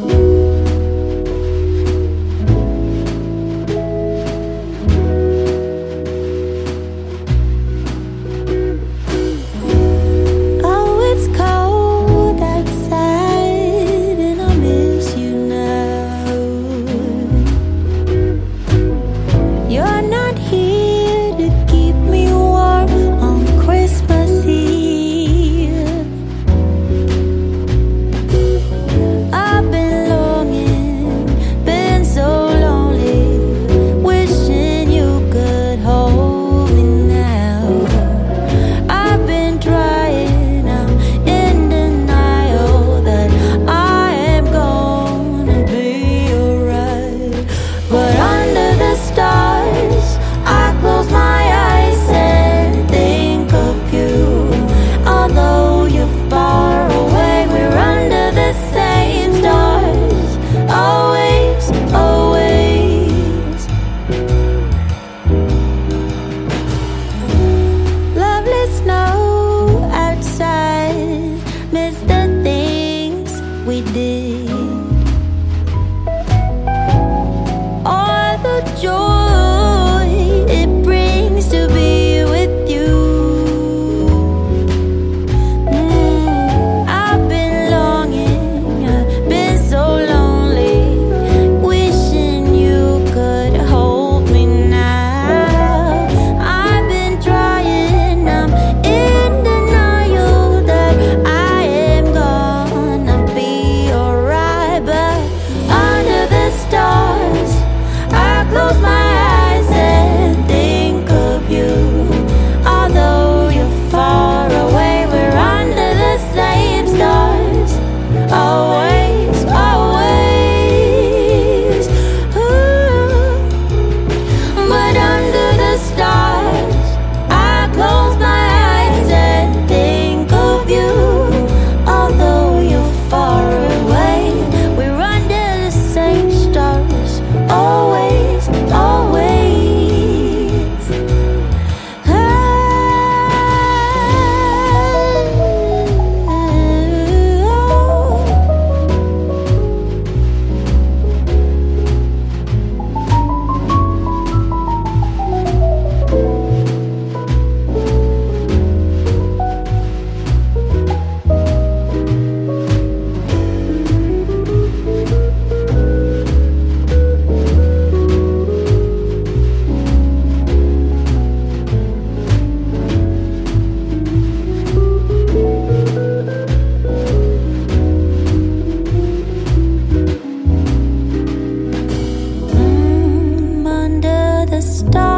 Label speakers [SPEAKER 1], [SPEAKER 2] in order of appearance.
[SPEAKER 1] Oh, we did. Stars.